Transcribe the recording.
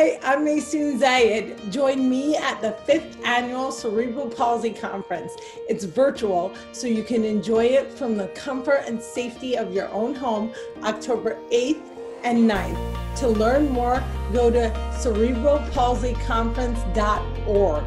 Hi, I'm Maysoon Zayid. Join me at the fifth annual Cerebral Palsy Conference. It's virtual, so you can enjoy it from the comfort and safety of your own home, October 8th and 9th. To learn more, go to cerebralpalsyconference.org.